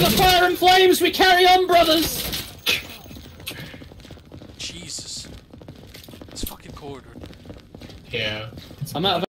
Through the fire and flames, we carry on, brothers! Jesus. it's fucking corridor. Yeah. I'm out of